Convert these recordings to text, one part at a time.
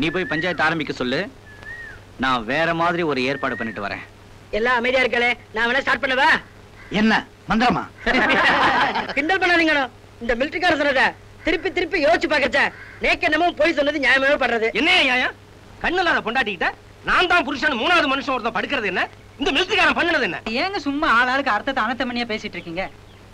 நீ போய் பஞ்சாயத்து ஆரம்பிக்க சொல்லு. நான் வேற மாதிரி ஒரு ஏற்பாடு பண்ணிட்டு வரேன். எல்லாம் அமைதியா இருக்கலே. நான் வேணா ஸ்டார்ட் பண்ணவா? என்ன? மந்திரமா? கிண்டல் பண்ணாதீங்கண்ணா இந்த மிலிட்டரிக்கார சொன்னத திருப்பி திருப்பி யோசிச்சு பாக்கச்ச நேக்க என்னமோ போய் சொன்னது நியாயமாவே படுறது. என்ன நியாயம்? கண்ணில்லாத பொண்டாட்டிக்கிட்ட நான் தான் புருஷன் மூணாவது மனுஷன் ஒருத்தன் படுக்கிறது என்ன? இந்த மிலிட்டரிக்காரன் பண்ணது என்ன? ஏங்க சும்மா ஆளாளுக்கு அர்த்தத்தை அனத்தமணியா பேசிட்டு இருக்கீங்க?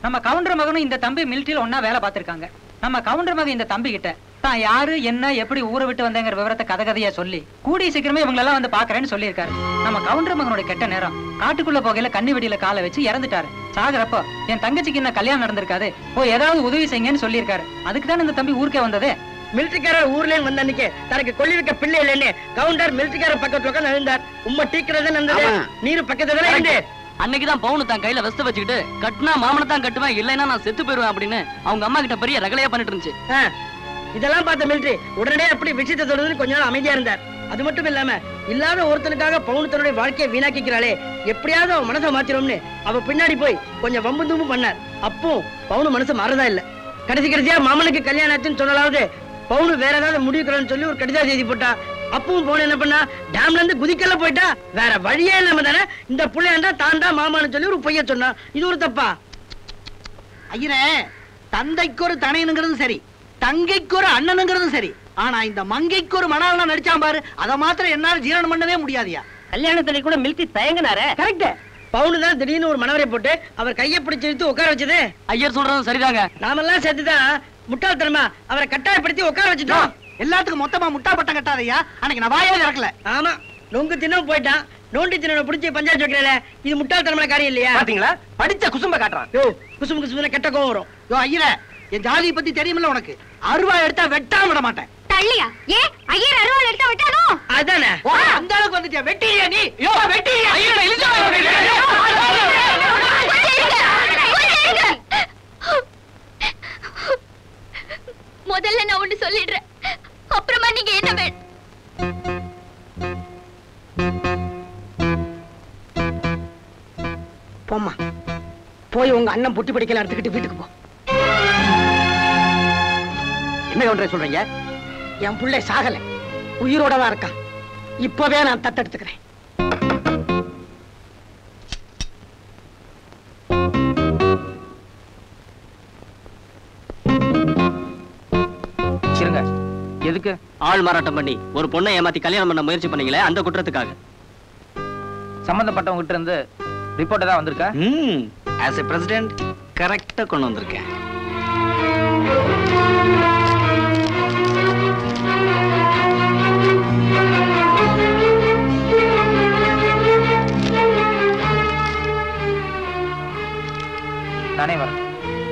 நம்ம கவுண்டர் மகனும் இந்த தம்பி மிலிட்டரியில ஒன்னா வேலை பார்த்திருக்காங்க. நம்ம கவுண்டர் மகன் இந்த தம்பி கிட்ட தான் யாரு என்ன எப்படி ஊரை விட்டு வந்தேங்கிற விவரத்தை கதை கதையா சொல்லி கூடிய சீக்கிரமே இவங்களெல்லாம் வந்து பாக்குறேன்னு சொல்லியிருக்காரு. நம்ம கவுண்டர் மகனோட கெட்ட நேரம். காட்டுக்குள்ள போகையில கண்ணி வெடியில காலை வச்சு இறந்துட்டாரு. சாகுறப்போ என் தங்கச்சிக்கு என்ன கல்யாணம் நடந்திருக்காது? ஓ ஏதாவது உதவி செய்யுங்கன்னு சொல்லியிருக்காரு. அதுக்கு தான் இந்த தம்பி ஊருக்கே வந்ததே? மிலிட்டரிக்காரர் ஊர்ல இருந்து வந்த அன்னைக்கு தனக்கு கொள்ளி வைக்க பிள்ளை இல்லைன்னு கவுண்டர் மிலிட்டரிக்கார பக்கத்துல உட்கார்ந்து இருந்தார் உம்மை டீக்கிறதே நடந்தது. நீர் பக்கத்துல இருந்து. அன்னைக்கு தான் பவுனு தான் கையில வெஸ்ட் வச்சுக்கிட்டு கட்டினா மாமனை தான் கட்டுவேன் இல்லைன்னா நான் செத்து போயிருவேன் அப்படின்னு அவங்க அம்மா கிட்ட பெரிய ரகலையா பண்ணிட்டு இருந்துச்சு. இதெல்லாம் பார்த்த மிலிட்ரி உடனே அப்படி விஷயத்தை தொடர்ந்து கொஞ்ச நாள் அமைதியா இருந்தார். அது மட்டும் இல்லாம இல்லாத ஒருத்தனுக்காக பவுன் தன்னுடைய வாழ்க்கையை வீணாக்கிக்கிறாளே எப்படியாவது அவன் மனசை மாத்திரோம்னு அவ பின்னாடி போய் கொஞ்சம் வம்பு தும்பு பண்ணார். அப்போ பவுனு மனசு மாறதா இல்ல. கடைசி கடைசியா மாமனுக்கு கல்யாணம் ஆச்சுன்னு சொல்லலாவது பவுனு வேற ஏதாவது முடிவுக்கிறன்னு சொல்லி ஒரு கடிதா செய்தி போட்டா அப்பவும் போன என்ன பண்ணா டேம்ல இருந்து குதிக்கல போயிட்டா வேற வழியே இல்லாம தானே இந்த பிள்ளையாண்டா தான் தான் மாமான்னு சொல்லி ஒரு பொய்ய சொன்னான். இது ஒரு தப்பா? ஐயரே தந்தைக்கு ஒரு தனையனுங்கிறது சரி. தங்கைக்கு ஒரு அண்ணனுங்கிறதும் சரி. ஆனா இந்த மங்கைக்கு ஒரு மணாளனா நடிச்சான் பாரு அத மாத்திரம் என்னால ஜீரணம் பண்ணவே முடியாதியா. கல்யாணத்துல கூட மில்கி தயங்கினாரே. கரெக்ட் பவுனு தான் திடீர்னு ஒரு மனவரை போட்டு அவர் கையை பிடிச்சு இழுத்து உட்கார வச்சது. ஐயர் சொல்றதும் சரிதாங்க. நாமெல்லாம் சேர்த்துதான் முட்டாள்தனமா அவரை கட்டாயப்படுத்தி உட்கார வச்சுட்டோம். எல்லாத்துக்கும் மொத்தமா முட்டா பட்டம் கட்டாதயா? அன்னைக்கு நான் வாயே இறக்கல ஆமா. நொங்கு தின்னும் போயிட்டான். நோண்டி தின்ன பிடிச்சி பஞ்சாயத்து வைக்கிறல இது முட்டாள்தனமான காரியம் இல்லையா? பாத்தீங்களா? படிச்ச குசும்ப காட்டுறான். யோ குசுமு குசுமுன கெட்ட கோவம் வரும். யோ ஐயரே என் ஜாதியை பத்தி தெரியுமில்ல உனக்கு. அருவா எடுத்தா வெட்டாம விட மாட்டேன். தள்ளியா? ஏ ஐயர் அருவாள் எடுத்தா விட்டானோ அதானே? அந்த அளவுக்கு வந்துட்டியா? வெட்டியா நீ? யோ வெட்டியா முதல்ல நான் ஒண்ணு சொல்லிடுறேன். அப்புறமா நீங்க என்ன வேணும் போம்மா. போய் உங்க அண்ணன் புட்டி படிக்கல எடுத்துக்கிட்டு வீட்டுக்கு போ. என்ன கவுண்டரே சொல்றீங்க? என் புள்ளை சாகல. உயிரோட தான் இருக்கான் இப்பவே நான் தத்தெடுத்துக்கிறேன். இருங்க. எதுக்கு? ஆள் மாறாட்டம் பண்ணி ஒரு பொண்ணை ஏமாத்தி கல்யாணம் பண்ண முயற்சி பண்ணீங்களே அந்த குற்றத்துக்காக. சம்பந்தப்பட்டவங்க கிட்ட இருந்து ரிப்போர்ட் தான் வந்திருக்கா? ம் ஆஸ் எ பிரசிடென்ட் கரெக்டா கொண்டு வந்திருக்கேன். நானே வரேன்.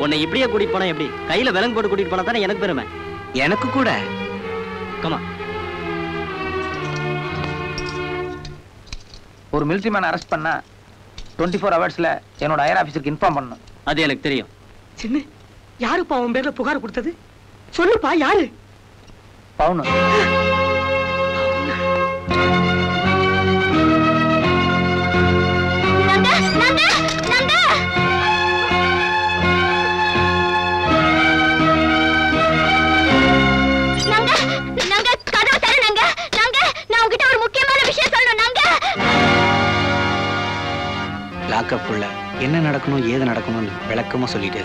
உன்னை இப்படியே கூட்டிட்டு போனா எப்படி? கையில விலங்கு போட்டு கூட்டிட்டு போனா தானே எனக்கு பெருமை? எனக்கு கூட. கமா ஒரு மிலிட்ரி மேன் அரெஸ்ட் பண்ணா டுவெண்ட்டி ஃபோர் ஹவர்ஸ்ல என்னோட ஹையர் ஆஃபீஸருக்கு இன்ஃபார்ம் பண்ணணும். அது எனக்கு தெரியும். சின்ன யாருப்பா அவன் பேர்ல புகார் கொடுத்தது? சொல்லுப்பா யாரு? பவுனு. லாக்அப் என்ன நடக்கணும் ஏது நடக்கணும்னு விளக்கமா சொல்லிட்டு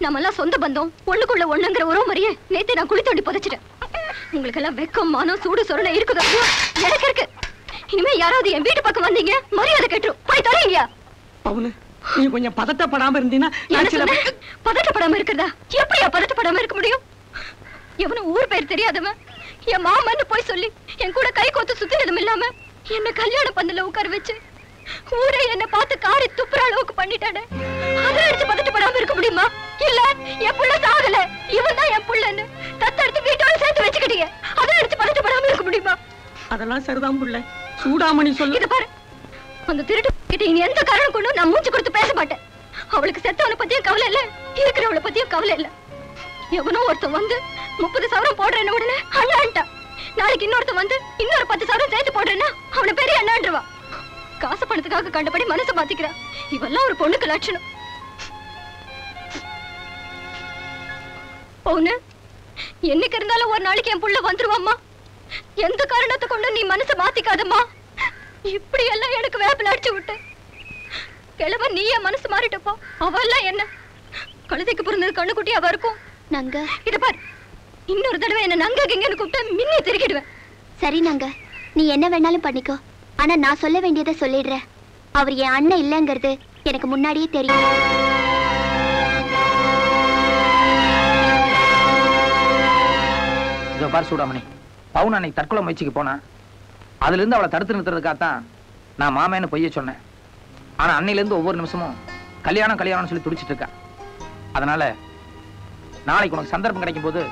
பாருங்க நம்ம எல்லாம் சொந்த பந்தம். ஒண்ணுக்குள்ள ஒண்ணுங்கிற உறவு மாதிரியே நேத்து நான் குழி தோண்டி புதைச்சிட்டேன். உங்களுக்கு எல்லாம் வெக்கம் மானம் சூடு சொரணை இருக்குதோ? எனக்கு இருக்கு. இனிமே யாராவது என் வீட்டு பக்கம் வந்தீங்க மரியாதை கேட்டுரும். போய் தொலைங்க. பவுனு நீ கொஞ்சம் பதட்டப்படாம இருந்தீங்கன்னா பதட்டப்படாம இருக்கிறதா? எப்படியா பதட்டப்படாம இருக்க முடியும்? எவனும் ஊர் பேர் தெரியாதவன். என் மாமன்னு போய் சொல்லி என் கூட கை கோத்து சுத்தினதும் இல்லாம என்ன கல்யாணம் பண்ணல உட்கார வச்சு ஊரே என்ன பார்த்து காரி துப்புற அளவுக்கு பண்ணிட்டானே. அதை அடிச்சு பதட்டப்படாம இருக்க முடியுமா? இல்ல என் புள்ள சாகல. இவன் தான் என் புள்ளன்னு தத்தெடுத்து வீட்டோட சேர்த்து வச்சுக்கிட்டீங்க. அதை அடிச்சு பதட்டப்படாம இருக்க முடியுமா? அதெல்லாம் சரிதான் புள்ள. சூடாமணி சொல்லு. இது பாரு. அந்த திருட்டு கிட்ட இனி எந்த காரணம் கொண்டும் நான் மூச்சு கொடுத்து பேச மாட்டேன். அவளுக்கு செத்தவனை பத்தியும் கவலை இல்ல. இருக்கிறவளை பத்தியும் கவலை இல்ல. எவனோ ஒருத்தன் வந்து முப்பது சவரம் போடுறேன்னு உடனே அண்ணான்ட்டான் நாளைக்கு இன்னொருத்தன் வந்து இன்னொரு பத்து சவரம் சேர்த்து போடுறேன்னா அவனை பெரிய அண்ணான்றவா. காசு பணத்துக்காக கண்டபடி மனசை மாத்திக்கிறா. இவெல்லாம் ஒரு பொண்ணுக்கு லட்சணம். பொண்ணு என்னைக்கு இருந்தாலும் ஒரு நாளைக்கு என் புள்ள வந்துருவாம்மா. எந்த காரணத்தை கொண்டு நீ மனசை மாத்திக்காதம்மா. இப்படி எல்லாம் எனக்கு வேப்பில அடிச்சு விட்டு. கிழவ நீ என் மனசு மாறிட்டப்போ அவெல்லாம் என்ன? கழுதைக்கு பிறந்தது கண்ணுக்குட்டி அவ இருக்கும். நாங்க. இத பாரு. இன்னொரு தடவை என்ன நங்க கிங்கன்னு கூப்பிட்டு மின்னி திருக்கிடுவேன் சரி நாங்க. நீ என்ன வேணாலும் பண்ணிக்கோ. ஆனா நான் சொல்ல வேண்டியதை சொல்லிடுறேன். அவர் என் அண்ணன் இல்லைங்கிறது எனக்கு முன்னாடியே தெரியும். இதோ பார் சூடாமணி. பவுன் அன்னைக்கு தற்கொலை முயற்சிக்கு போனா அதுல இருந்து அவளை தடுத்து நிறுத்துறதுக்காகத்தான் நான் மாமேன்னு பொய்ய சொன்னேன். ஆனா அன்னையிலேருந்து ஒவ்வொரு நிமிஷமும் கல்யாணம் கல்யாணம்னு சொல்லி துடிச்சிட்டு இருக்கா. அதனால நாளைக்கு உனக்கு சந்தர்ப்பம் கிடைக்கும் போது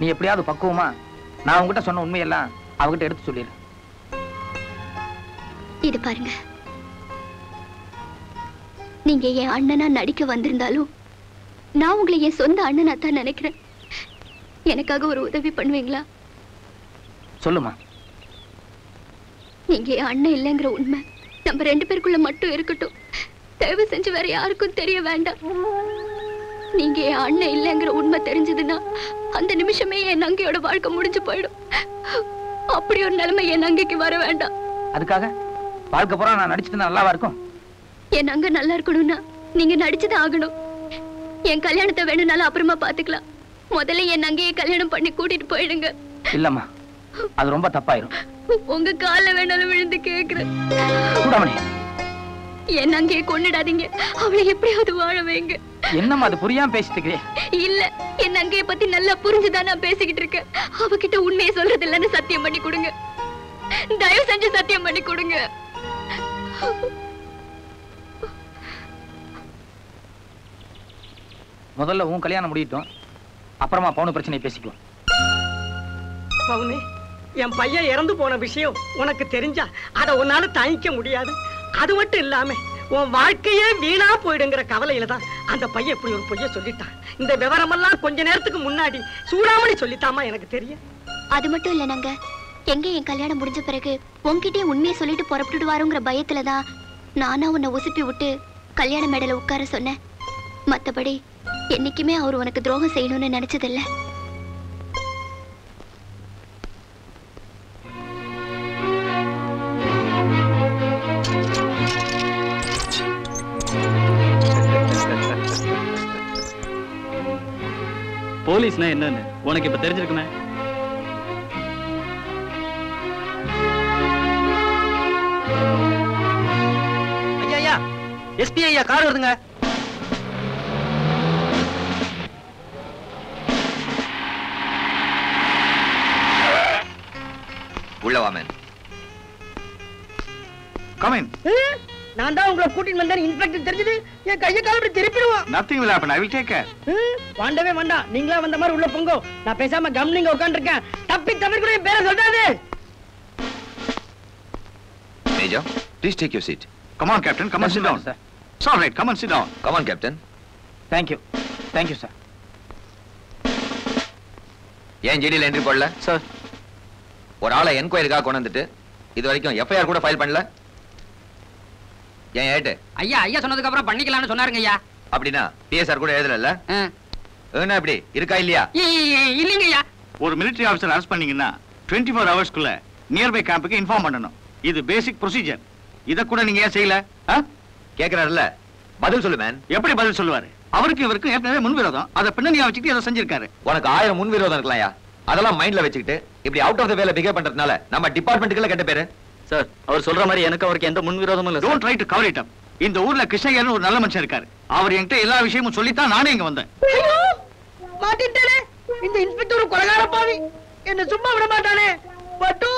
நீ எப்படியாவது பக்குவமா நான் உன்கிட்ட சொன்ன உண்மையெல்லாம் அவகிட்ட எடுத்து சொல்லிடு. இது பாருங்க. நீங்க என் அண்ணனா நடிக்க வந்திருந்தாலும் நான் உங்களை என் சொந்த அண்ணனா தான் நினைக்கிறேன். எனக்காக ஒரு உதவி பண்ணுவீங்களா? சொல்லுமா. நீங்க அண்ணன் இல்லைங்கிற உண்மை நம்ம ரெண்டு பேருக்குள்ள மட்டும் இருக்கட்டும். தயவு செஞ்சு வேற யாருக்கும் தெரிய வேண்டாம். நீங்க என் அண்ணன் இல்லைங்கிற உண்மை தெரிஞ்சதுன்னா அந்த நிமிஷமே என் நங்கையோட வாழ்க்கை முடிஞ்சு போயிடும். அப்படி ஒரு நிலைமை என் நங்கைக்கு வர வேண்டாம். அதுக்காக வாழ்க்கை பூரா நான் நடிச்சிட்டு நல்லாவா இருக்கும்? என் நங்கை நல்லா இருக்கணும்னா நீங்க நடிச்சுதான் ஆகணும். என் கல்யாணத்தை வேணும்னாலும் அப்புறமா பாத்துக்கலாம். முதல்ல என் நங்கையை கல்யாணம் பண்ணி கூட்டிட்டு போயிடுங்க. இல்லம்மா அது ரொம்ப தப்பாயிரும். உங்க கால்ல வேணாலும் விழுந்து கேக்குறேன். என் நங்கையை கொன்னுடாதீங்க. அவளை எப்படியாவது வாழ வைங்க. என்னம்மா அது புரியாம பேசிட்டு இல்ல என் நங்கைய பத்தி நல்லா புரிஞ்சுதான் நான் பேசிக்கிட்டு இருக்கேன். அவகிட்ட உண்மையை சொல்றது இல்லைன்னு சத்தியம் பண்ணி கொடுங்க. தயவு செஞ்சு சத்தியம் பண்ணி கொடுங்க. முதல்ல உன் கல்யாணம் முடியட்டும். அப்புறமா பவுன் பிரச்சனை பேசிக்குவோம். பவுனு என் பையன் இறந்து போன விஷயம் உனக்கு தெரிஞ்சா அதை உன்னால தாங்கிக்க முடியாது. அது மட்டும் இல்லாம உன் வாழ்க்கையே வீணா போயிடுங்கிற கவலையில தான் அந்த பையன் இப்படி ஒரு பொய்ய சொல்லிட்டான். இந்த விவரமெல்லாம் கொஞ்ச நேரத்துக்கு முன்னாடி சூடாமணி சொல்லித்தாமா எனக்கு தெரியும். அது மட்டும் இல்ல நாங்க. எங்க என் கல்யாணம் முடிஞ்ச பிறகு உன்கிட்டயே உண்மையை சொல்லிட்டு புறப்பட்டுடுவாருங்கிற பயத்துலதான் நானா உன்னை உசுப்பி விட்டு கல்யாண மேடையில உட்கார சொன்னேன். மத்தபடி என்னைக்குமே அவர் உனக்கு துரோகம் செய்யணும்னு நினைச்சதில்ல. போலீஸ்னா என்னன்னு உனக்கு இப்ப தெரிஞ்சிருக்குமே? ஐயா ஐயா எஸ்பி ஐயா கார் வருதுங்க. நான் தான் உங்களை கூட்டிட்டு வந்தேன் இன்ஸ்பெக்டர் தெரிஞ்சது என் கையை கால இப்படி திருப்பிடுவான். Nothing i will take care. வாண்டவே வேண்டாம். நீங்களா வந்த மாதிரி உள்ள பொங்கோ. நான் பேசாம கம்னிங்க உட்காந்துருக்கேன் தப்பி தவிர்க்கிற என் பேரை சொல்றாது. Major please take your seat come on captain. Come on sit down. Sir it's all right. Come on sit down. Come on captain thank you thank you sir ஏன் ஜெடியில் என்ட்ரி போடல? சார் ஒரு ஆளை என்கொயரிக்காக கொண்டு வந்துட்டு இது வரைக்கும் எஃப்ஐஆர் கூட ஃபைல் பண்ணல? ஏன் ஏட்டு? ஐயா ஐயா சொன்னதுக்கு அப்புறம் பண்ணிக்கலாம்னு சொன்னாருங்க ஐயா அப்படின்னா பிஎஸ்ஆர் கூட எழுதல என்ன இப்படி? இருக்கா இல்லையா? இல்லைங்க ஐயா ஒரு military officer arrest பண்ணீங்கன்னா 24 ஃபோர் ஹவர்ஸ்க்குள்ள நியர்பை கேம்புக்கு இன்ஃபார்ம் பண்ணணும். இது பேசிக் ப்ரொசீஜர் இத கூட நீங்க ஏன் செய்யல? ஆ? கேக்குறாருல்ல. பதில் சொல்லு மேன் எப்படி பதில் சொல்லுவாரு? அவருக்கு இவருக்கு ஏற்கனவே முன்விரோதம். அதை பின்னணியா வச்சுக்கிட்டு ஏதோ செஞ்சிருக்காரு. உனக்கு ஆயிரம் முன் விரோதம் இருக்கலாம்யா அதெல்லாம் மைண்ட்ல வச்சுக்கிட்டு இப்படி அவுட் ஆஃப் த வேல பிஹேவ் பண்றதுனால நம்ம டிபார்ட்மெண்ட்டுக்குள்ள கெட்ட பேரு. சார் அவர் சொல்ற மாதிரி எனக்கு அவருக்கு எந்த முன் விரோதமும் இல்ல don't try to cover it up இந்த ஊர்ல கிருஷ்ணய்யர்னு ஒரு நல்ல மனுஷன் இருக்காரு. அவர் என்கிட்ட எல்லா விஷயமும் சொல்லித்தான் நானே இங்க வந்தேன். ஐயோ! மாட்டிட்டேனே! இந்த இன்ஸ்பெக்டர் ஒரு கொலகார பாவி. என்ன சும்மா விட மாட்டானே. பட்டு!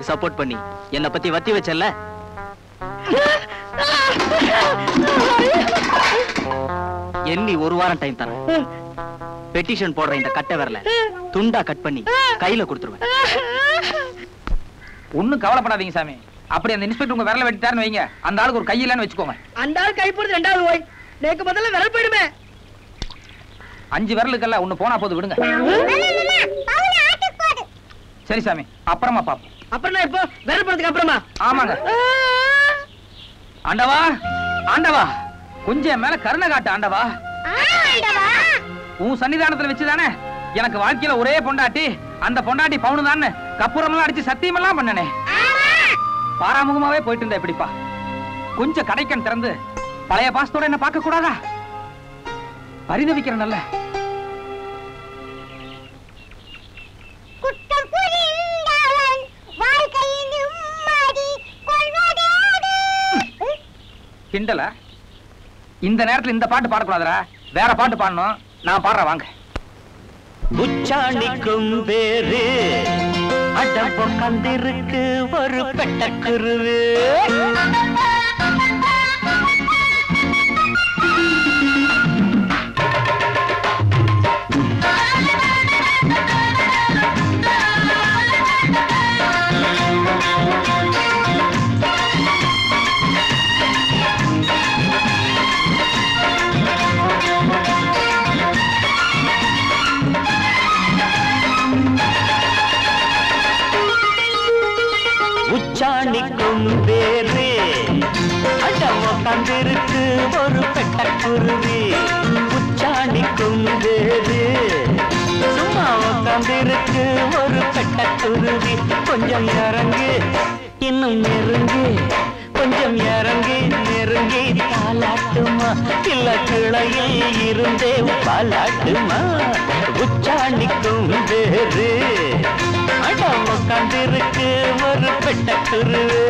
மிலிட்டரிக்காரனுக்கு சப்போர்ட் பண்ணி. என்னை பத்தி வத்தி வச்சல்ல? எண்ணி ஒரு வாரம் டைம் தரேன். பெட்டிஷன் போடுற இந்த கட்டை வரல துண்டா கட் பண்ணி கையில கொடுத்துருவேன். ஒண்ணும் கவலைப்படாதீங்க சாமி. அப்படி அந்த இன்ஸ்பெக்டர் உங்க விரல வெட்டிட்டாருன்னு வைங்க. அந்த ஆளுக்கு ஒரு கையிலன்னு வச்சுக்கோங்க. அந்த ஆள் கை போடுறது ரெண்டாவது ஓய். நேக்கு முதல்ல விரல் போயிடுமே. அஞ்சு விரலுக்கல்ல ஒண்ணு போனா போது விடுங்க. சரி சாமி அப்புறமா பாப்போம். அப்புறம் நான் இப்போ விரல் போடுறதுக்கு அப்புறமா? ஆமாங்க. ஆண்டவா ஆண்டவா கொஞ்சம் மேல கருணை காட்டு ஆண்டவா. உன் சன்னிதானத்துல வச்சுதானே எனக்கு வாழ்க்கையில ஒரே பொண்டாட்டி அந்த பொண்டாட்டி பவுனு தான் கப்புறமெல்லாம் அடிச்சு சத்தியமெல்லாம் பண்ணனே. பாராமுகமாவே போயிட்டு இருந்தா எப்படிப்பா? கொஞ்சம் கடைக்கன் திறந்து பழைய பாசத்தோட என்ன பார்க்க கூடாதா பரிதவிக்கிறேன் நல்ல கிண்டல? இந்த நேரத்துல இந்த பாட்டு பாடக்கூடாதுரா வேற பாட்டு பாடணும். நான் பாடுறேன் வாங்க. உச்சாணிக்கும் பேரு அடப்பம் கந்திருக்கு ஒரு பெட்டக்குருவே. குருவி உச்சாணிக்கும் பேரு சும்மா உட்காந்திருக்கு ஒரு கட்ட குருவி கொஞ்சம் இறங்கு இன்னும் நெருங்கு. கொஞ்சம் இறங்கி நெருங்கி தாலாட்டுமா இல்ல கிளையில் இருந்தே பாலாட்டுமா? உச்சாணிக்கும் வேறு. அடம் உட்காந்திருக்கு ஒரு பெட்ட குருவே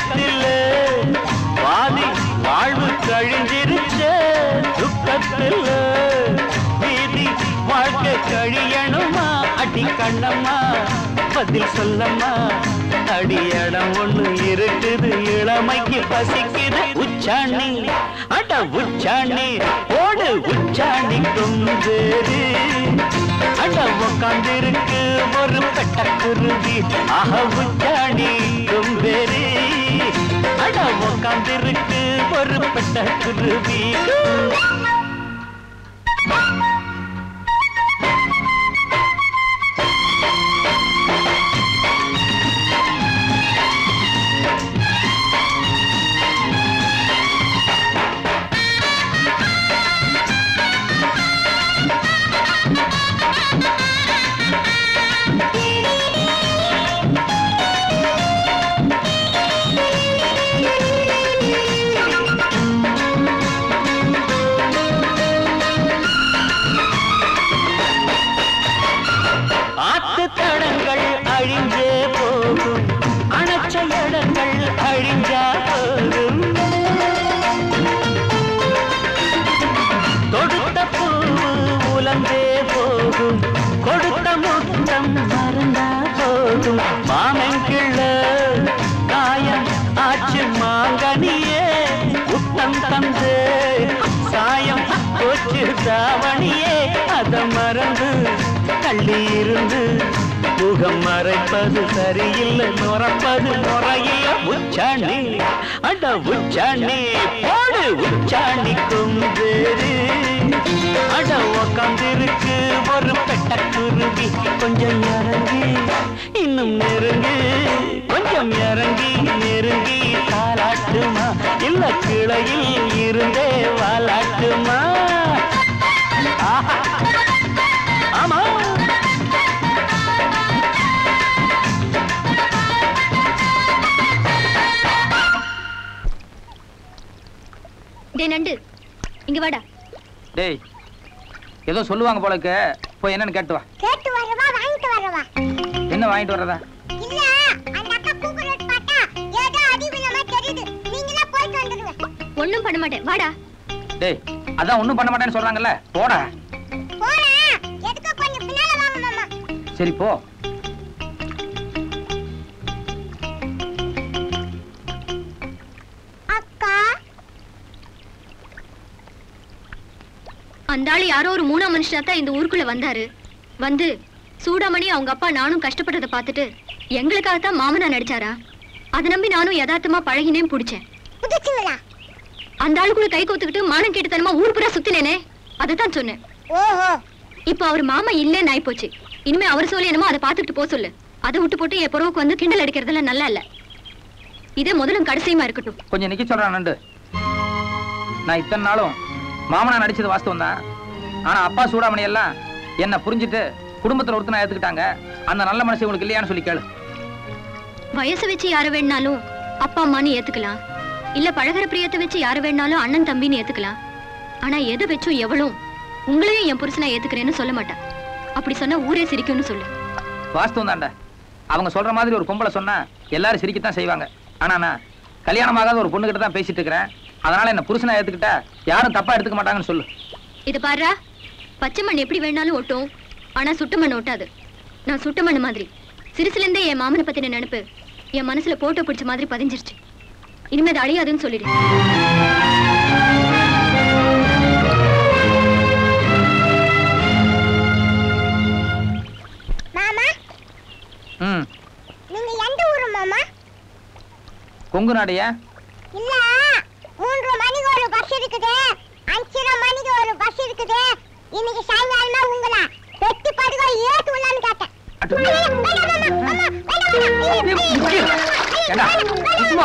துக்கத்தில் வாதி வாழ்வு கழிஞ்சிருச்சு. துக்கத்தில் வீதி வாழ்க்கை கழியணுமா? அடி கண்ணம்மா பதில் சொல்லம்மா. அடியடம் ஒண்ணு இருக்குது இளமைக்கு பசிக்குது. உச்சாணி அட உச்சாணி ஓடு உச்சாணி கொம்பேரு அட உக்காந்திருக்கு ஒரு பெட்டக்குருவி அக உச்சாணி கொம்பேரு அட உக்காந்திருக்கு ஒரு பெட்டக்குருவி ஆத்து முகம் மறைப்பது சரியில்லை நுறப்பது முறையில்ல. உச்சாணி அட உச்சாணி போடு உச்சாணி கொம்பேரு அட உக்காந்திருக்கு ஒரு பெட்ட குருவி கொஞ்சம் இறங்கி இன்னும் நெருங்கு கொஞ்சம் இறங்கி நெருங்கி தாளாட்டுமா? இல்ல கிளையில் இருந்தே வாளாட்டுமா டே நண்டு. இங்க வாடா. டேய் ஏதோ சொல்லுவாங்க போல இருக்கு. போய் என்னன்னு கேட்டு வா. கேட்டு வரவா வாங்கிட்டு வரவா? என்ன வாங்கிட்டு வர்றதா? இல்ல அந்த அக்கா கூப்பிடுறது பார்த்தா ஏதோ அடிவிலமா தெரியுது. நீங்களே போயிட்டு வந்துருங்க ஒண்ணும் பண்ண மாட்டேன். வாடா. டேய் அதான் ஒண்ணும் பண்ண மாட்டேன்னு சொல்றாங்கல்ல. போடா. போறேன் எதுக்கு கொஞ்சம் பின்னால வாங்க மாமா. சரி போ. அந்த ஆளு யாரோ ஒரு மூணாம் மனுஷனா தான் இந்த ஊருக்குள்ள வந்தாரு. வந்து சூடாமணி அவங்க அப்பா நானும் கஷ்டப்பட்டதை பார்த்துட்டு எங்களுக்காக தான் மாமனா நடிச்சாரா? அதை நம்பி நானும் யதார்த்தமா பழகினேன் பிடிச்சேன். புடிச்சுங்களா அந்த ஆளுக்குள்ள கை கோத்துக்கிட்டு மானம் கேட்டுத்தனமா ஊர் பூரா சுத்தினேனே அதை தான் சொன்னேன். ஓஹோ. இப்போ அவர் மாமா இல்லைன்னு ஆயிப்போச்சு. இனிமே அவர் சொல்லி என்னமோ அதை பார்த்துட்டு போக சொல்லு. அதை விட்டு போட்டு என் புறவுக்கு வந்து கிண்டல் அடிக்கிறதெல்லாம் நல்லா இல்ல. இதே முதலும் கடைசியுமா இருக்கட்டும். கொஞ்சம் நிக்க சொல்றான் நான் இத்தனை நாளும் மாமனா நடிச்சது வாஸ்தவம் தான் ஆனா அப்பா சூடாமணி எல்லாம் என்ன புரிஞ்சுட்டு குடும்பத்துல ஒருத்தனை ஏத்துக்கிட்டாங்க. அந்த நல்ல மனசு உங்களுக்கு இல்லையான்னு சொல்லி கேளு. வயசை வச்சு யார வேணாலும் அப்பா அம்மான்னு ஏத்துக்கலாம். இல்ல பழகுற பிரியத்தை வச்சு யார வேணாலும் அண்ணன் தம்பின்னு ஏத்துக்கலாம். ஆனா எதை வச்சும் எவளும் உங்களையும் என் புருஷனா ஏத்துக்கிறேன்னு சொல்ல மாட்டா. அப்படி சொன்னா ஊரே சிரிக்கும்னு சொல்லு. வாஸ்தவம் தான்டா அவங்க சொல்ற மாதிரி ஒரு பொம்பளை சொன்னா எல்லாரும் சிரிக்கத்தான் செய்வாங்க. ஆனா நான் கல்யாணமாகாத ஒரு பொண்ணுகிட்ட தான் பேசிட்டு இருக்கிறேன். அதனால என்ன புருஷனா ஏத்துக்கிட்டா? யாரும் தப்பா எடுத்துக்க மாட்டாங்கன்னு சொல்லு. இது பாருடா பச்சை மண் எப்படி வேணாலும் ஒட்டும் ஆனா சுட்ட மண் ஒட்டாது நான் சுட்ட மண் மாதிரி. சிறுசுல இருந்தே என் மாமனை பத்தின நினைப்பு? என் மனசுல போட்டோ பிடிச்ச மாதிரி பதிஞ்சிருச்சு. இனிமே அது அழியாதுன்னு சொல்லிடு. மாமா? ம். நீங்க எந்த ஊரு மாமா? கொங்கு நாடையா இல்ல. மூன்று மணிக்கு ஒரு பஸ் இருக்குது. அஞ்சரை மணிக்கு ஒரு பஸ் இருக்குது. இன்னைக்கு சாயங்காலமா உங்களா வெட்டி படுகை ஏத்து உள்ளான்னு கேட்டேன்.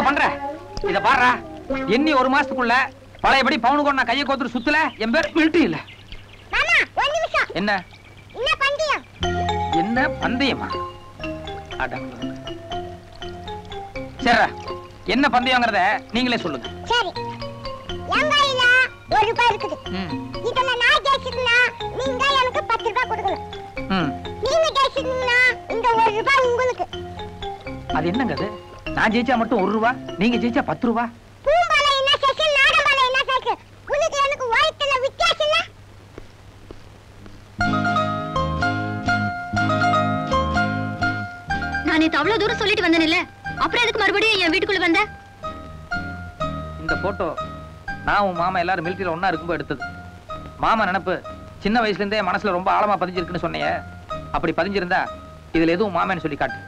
பண்ற? இத பாருடா எண்ணி ஒரு மாசத்துக்குள்ள பழையபடி பவுனுக்கு நான் கையை கோத்துட்டு சுத்தல. என் பேர் மிலிட்டரி இல்ல. என்ன? என்ன பந்தயம்? அடங்க சரிடா. என்ன பந்தயங்கிறத நீங்களே சொல்லுங்க. சரி. என் கையில ஒரு ரூபாய் இருக்குது. ம். இதுல நான் ஜெயிச்சிருந்தா நீங்க எனக்கு பத்து ரூபாய் கொடுக்கணும். ம். நீங்க ஜெயிச்சிருந்தீங்கன்னா இந்த ஒரு ரூபாய் உங்களுக்கு. அது என்னங்க அது? நான் ஜெயிச்சா மட்டும் ஒரு ரூபா நீங்க ஜெயிச்சா பத்து ரூபா? பூம்பாலை என்ன நாடம்பாலை என்ன எனக்கு வயிற்றுல வித்தியாசம் இல்ல? நான் நேத்து அவ்வளவு தூரம் சொல்லிட்டு வந்தேன்ல அப்புறம் எதுக்கு மறுபடியும் என் வீட்டுக்குள்ள வந்த? இந்த போட்டோ நான் உன் மாமா எல்லாரும் மிலிட்டரியில் ஒண்ணா இருக்கும்போது எடுத்தது. மாமா நினப்பு சின்ன வயசுல இருந்தே மனசுல ரொம்ப ஆழமா பதிஞ்சிருக்குன்னு சொன்னீங்க அப்படி பதிஞ்சிருந்தா இதுல எதுவும் மாமன்னு சொல்லி காட்டு.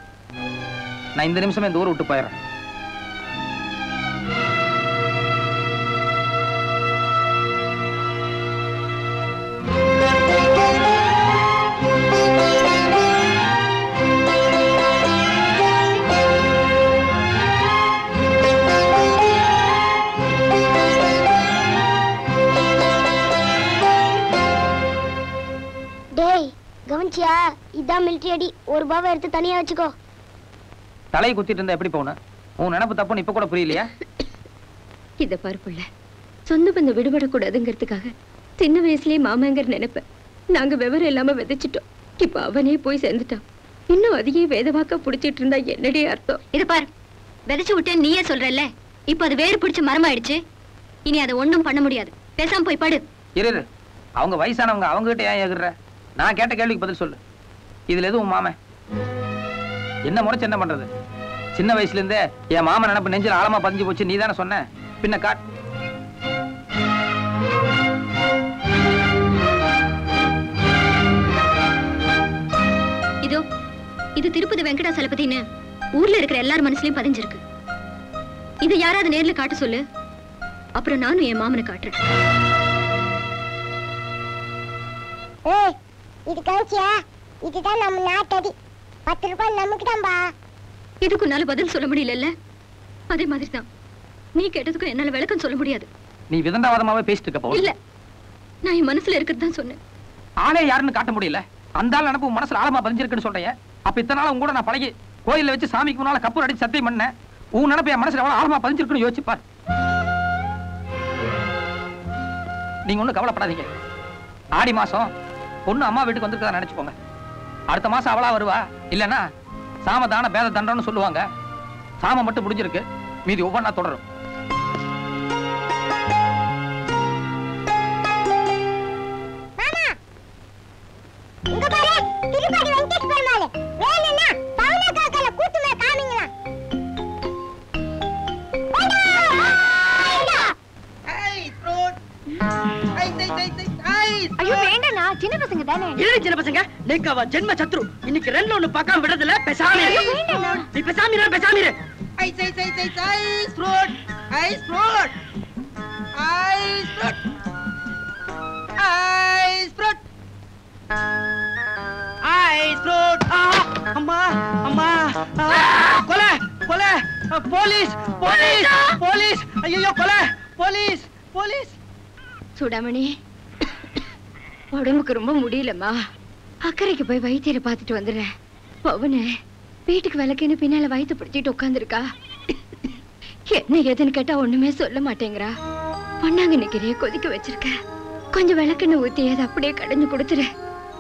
நான் இந்த நிமிஷமே இந்த ஊரை விட்டு போயிடுறேன். மிலிட்டரி அடி. ஒரு ரூபாவை எடுத்து தனியா வச்சுக்கோ. தலையை குத்திட்டு இருந்தா எப்படி போகணும் உன் நினப்பு தப்புன்னு இப்ப கூட புரியலையா? இத பருப்புள்ள சொந்த பந்தம் விடுபடக்கூடாதுங்கிறதுக்காக சின்ன வயசுலயே மாமாங்கிற நினைப்ப. நாங்க விவரம் இல்லாம விதைச்சிட்டோம். இப்ப அவனே போய் சேர்ந்துட்டான். இன்னும் அதையே வேதவாக்க புடிச்சிட்டு இருந்தா என்னடி அர்த்தம்? இது பார். விதைச்சு விட்டேன் நீயே சொல்றல்ல. இப்ப அது வேறு பிடிச்ச மரமாயிடுச்சு. இனி அதை ஒண்ணும் பண்ண முடியாது. பேசாம போய் படு. இரு இரு. அவங்க வயசானவங்க அவங்க கிட்ட ஏன் ஏகுற? நான் கேட்ட கேள்விக்கு பதில் சொல்லு. இதுல எதுவும் உன் மாமன்? என்ன முறைச்சு என்ன பண்றது? சின்ன வயசுல இருந்தே என் மாமன் நினப்பு நெஞ்சில் ஆழமா பதிஞ்சு போச்சு நீ தானே சொன்ன? பின்ன காட். இதோ இது திருப்பதி வெங்கடாசலபதின்னு ஊர்ல இருக்கிற எல்லார் மனசுலயும் பதிஞ்சிருக்கு. இதை யாராவது நேர்ல காட்ட சொல்லு. அப்புறம் நானும் என் மாமனை காட்டுறேன். ஏய் இது கவனிச்சியா இதுதான் நம்ம நாட்டடி. பத்து ரூபாய் நமக்கு தான்பா இதுக்கு உன்னால பதில் சொல்ல முடியலல்ல? அதே மாதிரி தான் நீ கேட்டதுக்கும் என்னால விளக்கம் சொல்ல முடியாது. நீ விதண்டாவாதமாவே பேசிட்டு இருக்க பவுன் இல்ல. நான் என் மனசுல இருக்கிறது தான் சொன்னேன். ஆளே யாருன்னு காட்ட முடியல. அந்த ஆள் நினப்பு உன் மனசுல ஆழமா பதிஞ்சிருக்குன்னு சொல்றீங்க. அப்ப இத்தனை நாள் உங்க கூட நான் பழகி கோயில்ல வச்சு சாமிக்கு முன்னால கப்பூர் அடிச்சு சத்தியம் பண்ணேன். உன் நினப்பு என் மனசுல எவ்வளவு ஆழமா பதிஞ்சிருக்குன்னு யோசிச்சு பார் நீங்க ஒண்ணும் கவலைப்படாதீங்க. ஆடி மாசம் பொண்ணு அம்மா வீட்டுக்கு வந்திருக்கதா நினைச்சுக்கோங்க. அடுத்த மாசம் அவளா வருவா. இல்லைன்னா சாமதான பேத தண்டம்னு சொல்லுவாங்க. சாமம் மட்டும் முடிஞ்சிருக்கு. மீதி ஒவ்வொன்றா தொடரும். உங்க பாரு. திருப்பாடி வெங்கடேஷ் பெருமாள். வேணும்னா ஐயோ வேண்டாண்ணா. சின்ன பசங்க தானே. ஏழு சின்ன பசங்க. நேக்கு அவ ஜென்ம சத்ரு. இன்னைக்கு ரெண்டு ஒண்ணு பார்க்காம விடுறதுல பெசாமி ஐயோ. நீ பெசாமி இரு, பெசாமி இரு. Ice ice ice ice ice fruit. Ice fruit. Ice fruit. Ice fruit. Ice fruit. அம்மா அம்மா. கொலை கொலை. Police police police. ஐயோ கொலை. Police police. சுடாமணி. உடம்புக்கு ரொம்ப முடியலம்மா. அக்கறைக்கு போய் வைத்தியரை பார்த்துட்டு வந்துடுறேன். பவனு வீட்டுக்கு விளக்குன்னு பின்னால வயிற்று பிடிச்சிட்டு உட்காந்துருக்கா என்ன ஏதுன்னு கேட்டா ஒண்ணுமே சொல்ல மாட்டேங்கிறா. பொண்ணாங்க நிக்கிறிய கொதிக்க வச்சிருக்க. கொஞ்சம் விளக்குன்னு ஊத்தி அதை அப்படியே கடைஞ்சு கொடுத்துரு.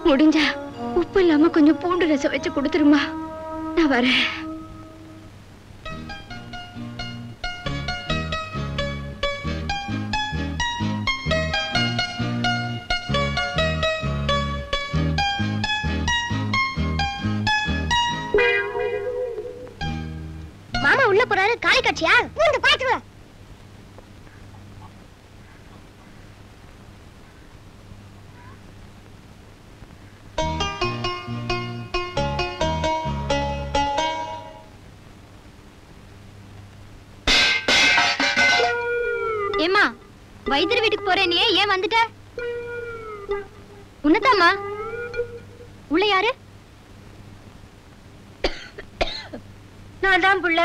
முடிஞ்சா உப்பு இல்லாம கொஞ்சம் பூண்டு ரசம் வச்சு கொடுத்துருமா. நான் வரேன். போறாரு காளி கட்சியா? பூந்து பாத்துருவோம் ஏம்மா வைத்தியர் வீட்டுக்கு போறேன் நீ ஏன் வந்துட்ட? உன்னதாம்மா. உள்ள யாரு? நான் தான் புள்ள.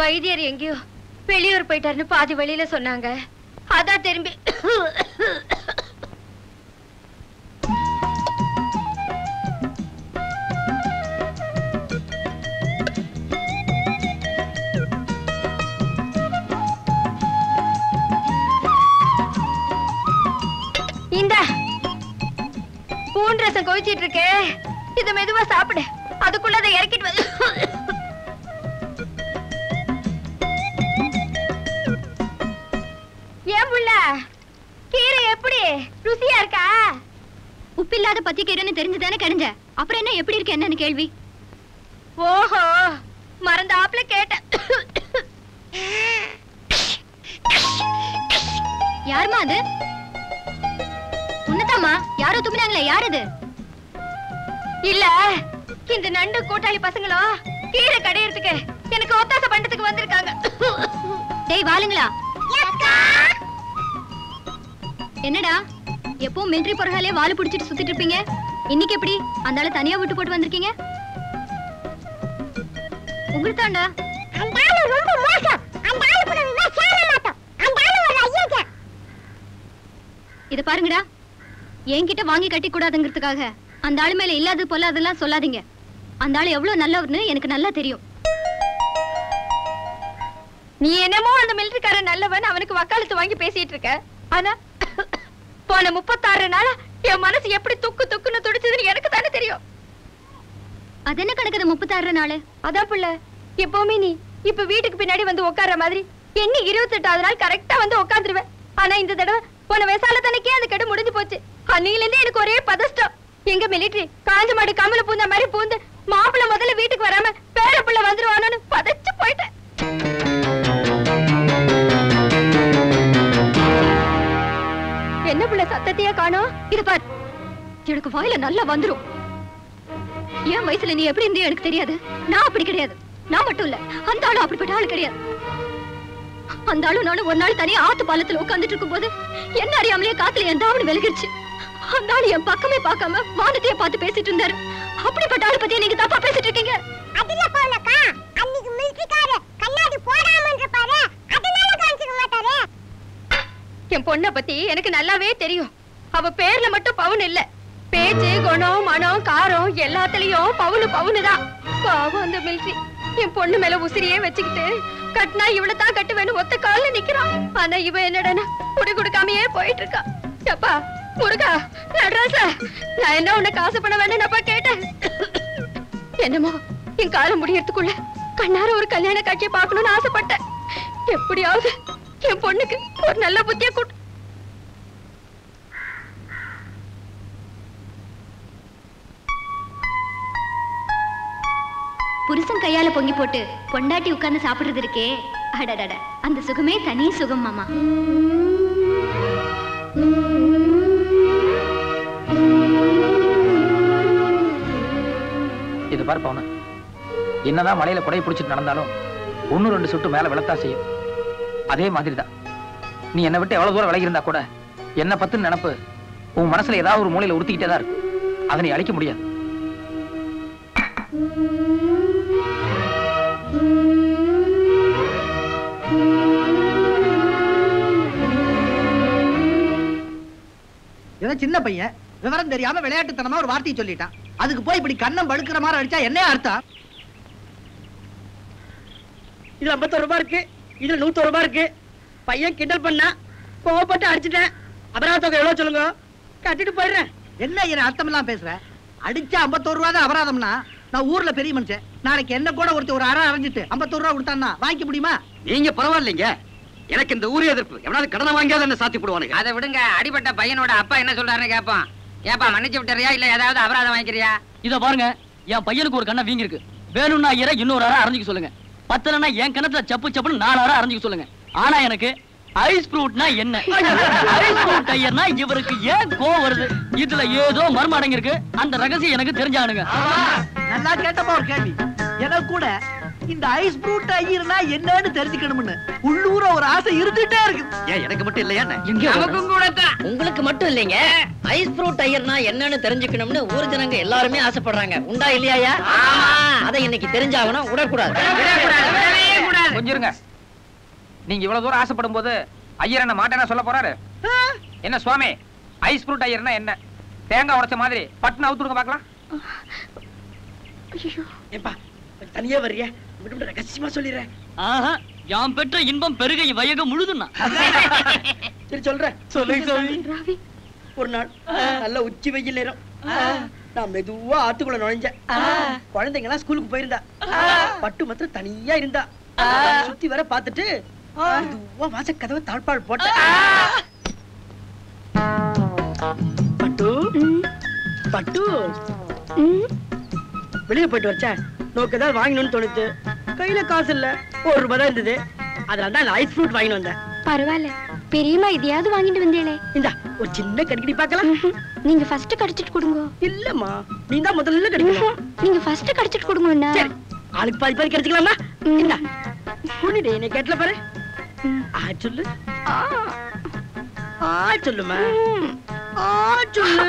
வைத்தியர் எங்கேயோ வெளியூர் போயிட்டாருன்னு பாதி வழியில சொன்னாங்க. அதான் திரும்பி அப்புறம் என்ன எப்படி இருக்கு என்னன்னு கேள்வி? ஓஹோ மறந்தாப்புல கேட்டேன். யாருமா அது? உன்னதாம்மா யாரோ தும்பினாங்களே யார் அது? இல்ல இந்த நண்டு கூட்டாளி பசங்களும் கீரை கடையறதுக்கு எனக்கு ஒத்தாசை பண்றதுக்கு வந்திருக்காங்க. டேய் வாளுங்களா என்னடா எப்பவும் மிலிட்டரி போறகாலே வாலு பிடிச்சிட்டு சுத்திட்டு இருப்பீங்க? இன்னைக்கு எப்படி? அந்த ஆளை தனியா விட்டு போட்டு வந்திருக்கீங்க? உங்களுக்கு தாண்டா இத பாருங்கடா. என்கிட்ட வாங்கி கட்டி கூடாதுங்கிறதுக்காக அந்த ஆளு மேல இல்லாது போல அதெல்லாம் சொல்லாதீங்க. அந்த ஆளு எவ்வளவு நல்லவர்னு எனக்கு நல்லா தெரியும். நீ என்னமோ அந்த மிலிட்டரிக்காரன் நல்லவன் அவனுக்கு வக்காலத்து வாங்கி பேசிட்டு இருக்க. ஆனா போன முப்பத்தாறு நாளா என் மனசு எப்படி துக்கு துக்குன்னு துடிச்சதுன்னு எனக்கு தானே தெரியும். அது என்ன கணக்குது முப்பத்தாறு நாள்? அதான் புள்ள எப்பவுமே நீ இப்ப வீட்டுக்கு பின்னாடி வந்து உட்கார்ற மாதிரி எண்ணி இருபத்தெட்டாவது நாள் கரெக்டா வந்து உட்காந்துருவேன் ஆனா இந்த தடவை போன விசால தனக்கே அந்த கெடு முடிஞ்சு போச்சு. அன்னையில இருந்து எனக்கு ஒரே பதஷ்டம். எங்க மிலிட்டரி காஞ்ச மாடு கம்பள பூந்த மாதிரி பூந்து மாப்பிள்ளை முதல்ல வீட்டுக்கு வராம பேர பிள்ளை வந்துருவானு பதைச்சு போயிட்டேன். என்ன பிள்ளை சத்தத்தையே காணோம் இது பார். எனக்கு வாயில நல்லா வந்துரும். என் வயசுல நீ எப்படி இருந்தே எனக்கு தெரியாது. நான் அப்படி கிடையாது. நான் மட்டும் இல்ல. அந்த ஆளும் அப்படிப்பட்ட ஆளு கிடையாது. அந்த ஆளும் நானும் ஒரு நாள் தனியா ஆத்து பாலத்துல உட்கார்ந்துட்டு இருக்கும்போது என்ன அறியாமலேயே காத்துல என் தாவணி விலகிடுச்சு அந்த ஆளு என் பக்கமே பார்க்காம வானத்தையே பார்த்து பேசிட்டு இருந்தாரு. அப்படிப்பட்ட ஆளு பத்தி நீங்க தப்பா பேசிட்டு இருக்கீங்க. அதுல போலக்கா அன்னைக்கு மிலிட்டரிக்கார கண்ணாடி போடாம இருப்பாரு என் பொண்ண பத்தி எனக்கு நல்லாவே தெரியும். அவ பேர்ல மட்டும் பவுன் இல்ல. பேச்சு குணம் மனம் காரம் எல்லாத்துலயும் பவுனு பவுனு தான் பாவம் அந்த மில்ட்ரி. என் பொண்ணு மேல உசிரியே வச்சுக்கிட்டு கட்டினா இவ்வளவு தான் கட்டுவேன்னு ஒத்த கால்ல நிக்கிறான். ஆனா இவ என்னடனா குடி கொடுக்காமயே போயிட்டு இருக்கா அப்பா முருகா நடராசா நான் என்ன உன்னை காசு பண்ண வேண்டாம்ப்பா கேட்டேன். என்னமோ என் காலம் முடியறதுக்குள்ள கண்ணார ஒரு கல்யாண காட்சியை பார்க்கணும்னு ஆசைப்பட்டேன். எப்படியாவது என் பொண்ணுக்கு ஒரு நல்ல புத்திய கூட்டு. புருஷன் கையால பொங்கி போட்டு பொண்டாட்டி உட்கார்ந்து சாப்பிடுறது இருக்கே. அடடட அந்த சுகமே தனி சுகம் மாமா. இது பாரு பவுனு. என்னதான் மலையில குடைய பிடிச்சிட்டு நடந்தாலும் ஒண்ணு ரெண்டு சுட்டு மேல விழத்தான் செய்யும். அதே மாதிரிதான். நீ என்னை விட்டு எவ்வளவு தூரம் விலகி இருந்தா கூட என்ன பத்துன்னு நினப்பு உன் மனசுல ஏதாவது ஒரு மூலையில உறுத்திக்கிட்டே தான் இருக்கு அதை நீ அழிக்க முடியாது. இவன் சின்ன பையன் விவரம் தெரியாம விளையாட்டுத்தனமா ஒரு வார்த்தையை சொல்லிட்டான். அதுக்கு போய் இப்படி கண்ணம் படுக்கிற மாதிரி அடிச்சா என்ன அர்த்தம்? இதுல ஐம்பத்தோரு ரூபாய் இருக்கு. இதுல நூத்தொரு ரூபாய் இருக்கு. பையன் கிண்டல் பண்ணா கோவப்பட்டு அடிச்சிட்டேன். அபராத தொகை எவ்வளவு சொல்லுங்க? கட்டிட்டு போயிடுறேன். என்ன என்ன அர்த்தம் எல்லாம் பேசுற? அடிச்சா ஐம்பத்தோரு ரூபா தான் அபராதம்னா நான் ஊர்ல பெரிய மனுஷன். நாளைக்கு என்ன கூட ஒருத்தர் ஒரு அரை அரைஞ்சிட்டு ஐம்பத்தோரு ரூபா கொடுத்தான்னா வாங்கிக்க முடியுமா? நீங்க பரவாயில்லைங்க. எனக்கு இந்த ஊரே எதிர்ப்பு. எவனாவது கடனை வாங்கியாத என்ன சாத்தி போடுவானுங்க. அதை விடுங்க. அடிபட்ட பையனோட அப்பா என்ன சொல்றாருன்னு கேட்பான் ஏப்பா மன்னிச்சு விட்டுறியா? இல்ல ஏதாவது அபராதம் வாங்கிக்கிறியா? இத பாருங்க என் பையனுக்கு ஒரு கண்ணை வீங்கி இருக்கு வேணும்னா ஐயரை இன்னொரு அரை அரைஞ்சிக்க சொல்லுங்க. பத்தலன்னா என் கணத்துல சப்பு சப்புன்னு நாலு அரை சொல்லுங்க. ஆனா எனக்கு ஐஸ் ஃப்ரூட்னா என்ன? ஐஸ் ஃப்ரூட் ஐயர்னா இவருக்கு ஏன் கோவம் வருது? இதுல ஏதோ மர்ம அடங்கிருக்கு அந்த ரகசியம் எனக்கு தெரிஞ்சானுங்க. நல்லா கேட்டப்பா ஒரு கேள்வி. எனக்கு கூட இந்த ஐஸ் ஃப்ரூட் ஐயர்னா என்னன்னு தெரிஞ்சுக்கணும்னு உள்ளூர ஒரு ஆசை இருந்துட்டே இருக்கு. ஏன் எனக்கு மட்டும் இல்லையா நமக்கும் கூட தான் உங்களுக்கு மட்டும் இல்லைங்க. ஐஸ் ஃப்ரூட் ஐயர்னா என்னன்னு தெரிஞ்சுக்கணும்னு ஊர் ஜனங்க எல்லாருமே ஆசைப்படுறாங்க. உண்டா இல்லையா அதை இன்னைக்கு தெரிஞ்சாகணும் விடக்கூடாது. கொஞ்சம் இருங்க. நீங்க இவ்வளவு தூரம் ஆசைப்படும் போது ஐயர் என்ன மாட்டேன்னா சொல்ல போறாரு? என்ன சுவாமி ஐஸ் ஃப்ரூட் ஐயர்னா என்ன? தேங்காய் உடைச்ச மாதிரி பட்டுன்னு அவுத்துடுங்க பார்க்கலாம். ஏப்பா தனியா வர்றியா? மட்டும் ரகசியமா சொல்லிடுறேன். ஆஹா யாம் பெற்ற இன்பம் பெருகை வயக முழுதுன்னா. சரி சொல்றேன். சொல்லுங்க ஒரு நாள் நல்ல உச்சி வெயில் நேரம். நான் மெதுவா ஆத்துக்குள்ள நுழைஞ்சேன். குழந்தைங்க எல்லாம் ஸ்கூலுக்கு போயிருந்தா. பட்டு மாத்திரம் தனியா இருந்தா. சுத்தி வர பார்த்துட்டு மெதுவா வாச கதவை தாழ்பாள் போட்டேன் பட்டு? பட்டு? வெளியே போயிட்டு வச்சேன் நோக்கு ஏதாவது வாங்கணும்னு தோணுது. கையில காசு இல்ல ஒரு ரூபாய் தான் இருந்தது அதனால தான் ஐஸ் ஃப்ரூட் வாங்கிட்டு வந்தேன் பரவாயில்ல பெரியம்மா இதையாவது வாங்கிட்டு வந்தேளே இந்தா ஒரு சின்ன கடிக்கடி பார்க்கலாம் நீங்க ஃபர்ஸ்ட் கடிச்சிட்டு கொடுங்க இல்லம்மா நீ தான் முதல்ல கடிக்கணும் நீங்க ஃபர்ஸ்ட் கடிச்சிட்டு கொடுங்க சரி ஆளுக்கு பாதி பாதி கிடைச்சிக்கலாமா இந்தா புண்ணிடு என்னை கேட்டல பாரு ஆ சொல்லு ஆ சொல்லுமா ஆ சொல்லு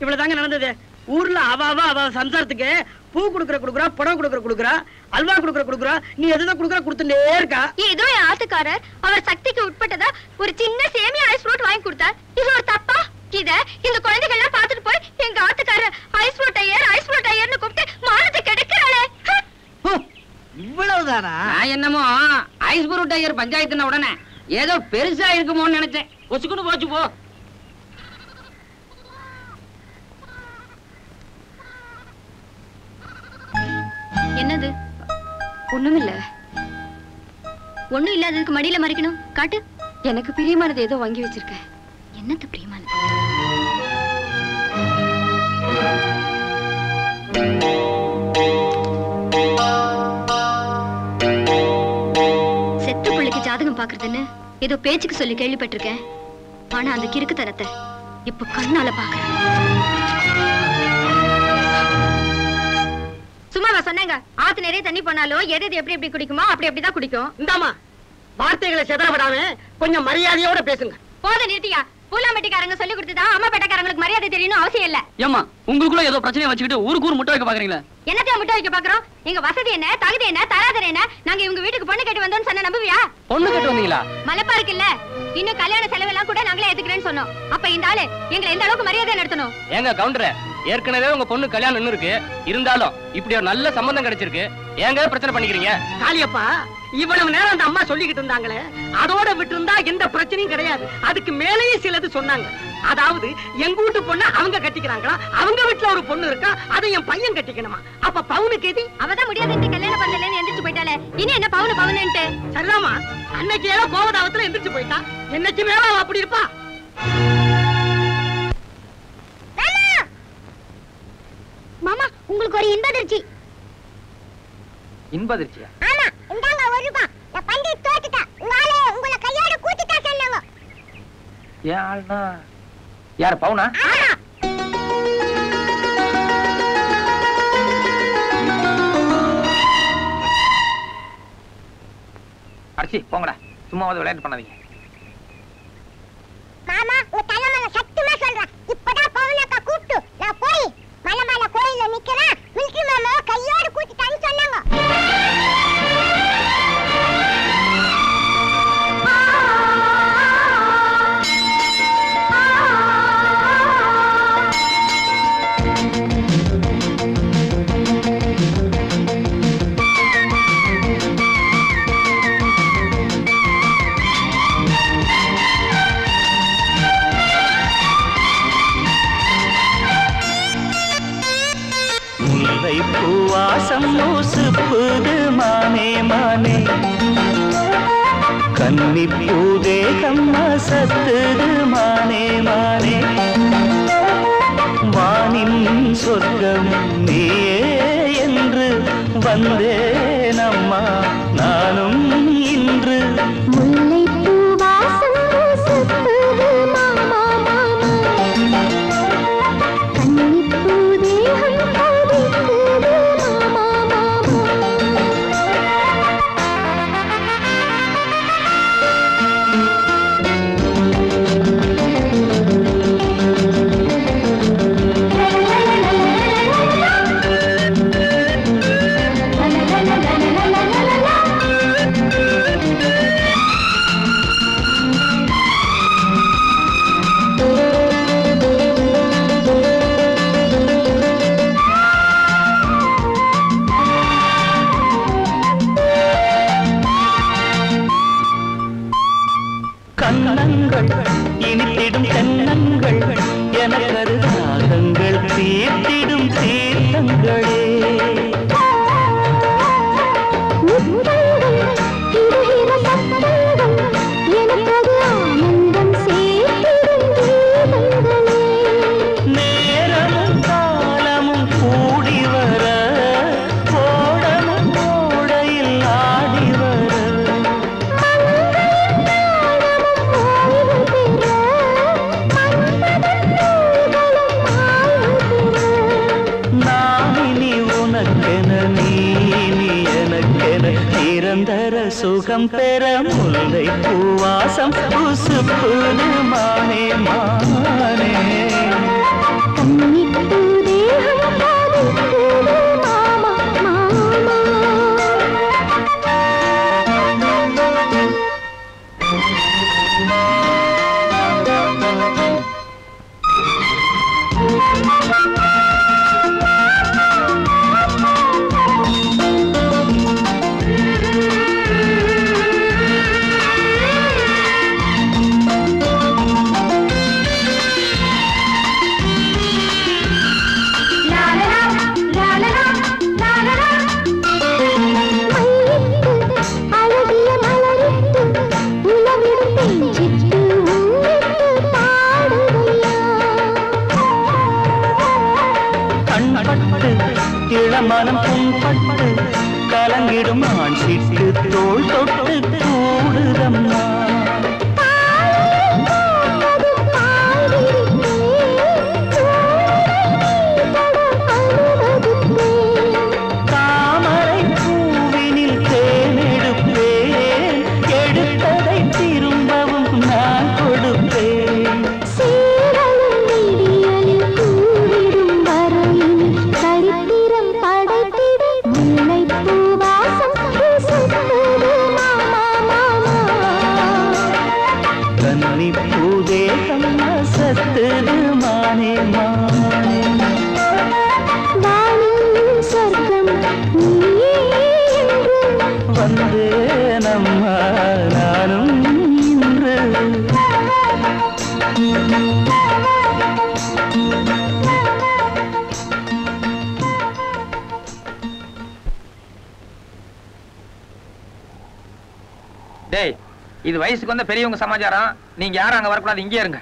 இவ்வளவுதாங்க நடந்தது ஊர்ல அவ அவ அவ சம்சாரத்துக்கு பூ குடுக்கற குடுக்குறா புடவை குடுக்கற குடுக்குறா அல்வா குடுக்கற குடுக்குறா நீ எதுதான் குடுக்கற குடுத்துட்டே இருக்கா? ஏதோ என் ஆத்துக்காரர் அவர் சக்திக்கு உட்பட்டதா ஒரு சின்ன சேமியா ஐஸ் ஃப்ரூட் வாங்கி கொடுத்தார். இது ஒரு தப்பா? இத இந்த குழந்தைகள் எல்லாம் பார்த்துட்டு போய் எங்க ஆத்துக்காரர் ice fruit Iyer ice fruit ஐயர்னு கூப்பிட்டு மானத்தை கெடுக்கிறாளே. இவ்வளவுதானா? நான் என்னமோ ஐஸ் புரூட் ஐயர் பஞ்சாயத்துன உடனே ஏதோ பெருசா இருக்குமோன்னு நினைச்சேன். ஒசுக்குன்னு போச்சு போ. என்னது? ஒண்ணுமில்ல. ஒண்ணும் இல்லாததுக்கு மடியில மறைக்கணும். காட்டு. எனக்கு பிரியமானது ஏதோ வாங்கி வச்சிருக்கேன். என்னத்த பிரியமானது? செத்த பிள்ளைக்கு ஜாதகம் பாக்குறதுன்னு ஏதோ பேச்சுக்கு சொல்லி கேள்விப்பட்டிருக்கேன். ஆனா அந்த கிறுக்கு தரத்தை இப்ப கண்ணால பாக்குறேன் சும்மாவா சொன்னாங்க ஆத்து நிறைய தண்ணி போனாலும் எது எது எப்படி எப்படி குடிக்குமோ அப்படி அப்படிதான் குடிக்கும். இந்தாமா வார்த்தைகளை செதற விடாம கொஞ்சம் மரியாதையோட பேசுங்க. போத நிறுத்தியா? பூலாம்பட்டிக்காரங்க சொல்லி கொடுத்ததா அம்மா பேட்டக்காரங்களுக்கு மரியாதை தெரியணும் அவசியம் இல்ல. ஏம்மா உங்களுக்குள்ள ஏதோ பிரச்சனையை வச்சுக்கிட்டு ஊருக்கு ஊர் முட்டை வைக்க பாக்குறீங்களா? என்னத்தையா முட்டை வைக்க பாக்குறோம்? எங்க வசதி என்ன தகுதி என்ன தராதர என்ன? நாங்க இவங்க வீட்டுக்கு பொண்ணு கேட்டு வந்தோம்னு சொன்ன நம்புவியா? பொண்ணு கட்டு வந்தீங்களா? மலைப்பா இருக்குல்ல. இன்னும் கல்யாண செலவெல்லாம் கூட நாங்களே ஏத்துக்கிறேன்னு சொன்னோம். அப்ப இந்த ஆளு எங்களை எந்த அளவுக்கு மரியாதை நடத்தணும்? ஏங்க கவுண்டரே ஏற்கனவே உங்க பொண்ணு கல்யாணம் இன்னும் இருக்கு இருந்தாலும் இப்படி ஒரு நல்ல சம்பந்தம் கிடைச்சிருக்கு. ஏங்க பிரச்சனை பண்ணிக்கிறீங்க? காளியப்பா இவ்வளவு நேரம் அந்த அம்மா சொல்லிக்கிட்டு இருந்தாங்களே அதோட விட்டு இருந்தா எந்த பிரச்சனையும் கிடையாது. அதுக்கு மேலேயும் சிலது சொன்னாங்க. அதாவது எங்க வீட்டு பொண்ணு அவங்க கட்டிக்கிறாங்களா? அவங்க வீட்டுல ஒரு பொண்ணு இருக்கா? அதை என் பையன் கட்டிக்கணுமா? அப்ப பவுனுக்கு எது? அவதான் முடியாதுன்ட்டு கல்யாணம் பண்ணல எந்திரிச்சு போயிட்டாலே இனி என்ன பவுனு பவுனுன்ட்டு? சரிதாமா அன்னைக்கு ஏதோ கோவதாவத்துல எந்திரிச்சு போயிட்டா. என்னைக்கு மேல அப்படி இருப்பா? மாமா உங்களுக்கு ஒரு இன்பதிர்ச்சி இன்பதிர்ச்சியா ஆமா இந்தாங்க ஒரு ரூபாய் நான் பண்டிகை தோத்துட்டேன் உங்க ஆளு உங்களை கையோட கூத்திட்டா சொன்னாங்க. ஆள்னா யார் பவுனா? ஆமா. அடிச்சி போங்கடா. சும்மாவது விளையாட்டு பண்ணாதீங்க. மாமா உங்க தலைமையில சத்தியமா சொல்றேன். இனி எனக்கென நிரந்தர சுகம் பெற முல்லை பூவாசம் புசு புது மானே மானே. பெரியவங்க சமாச்சாரம். நீங்க யாரும் அங்க வரக்கூடாது இங்கே இருங்க.